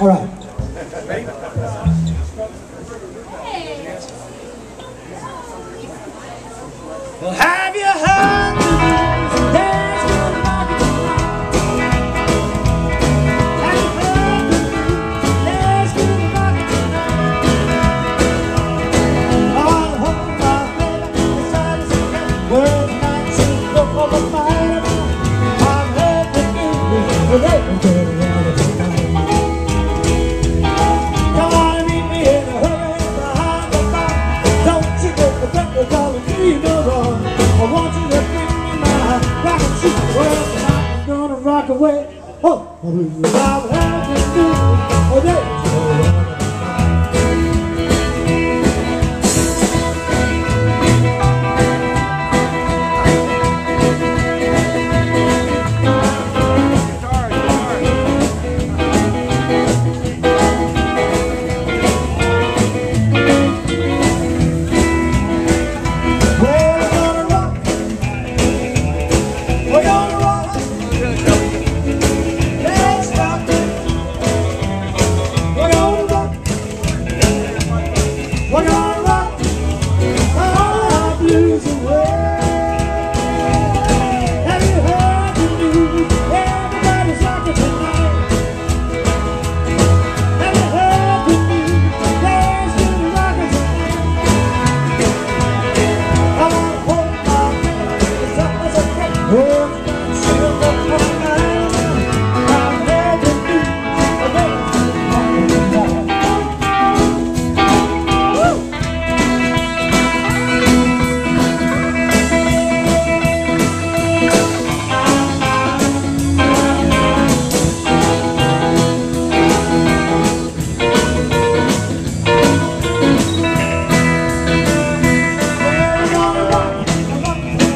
All right. We'll have you I want you to bring me my rock and shoot the. I'm gonna rock away. Oh, I will have a happy day.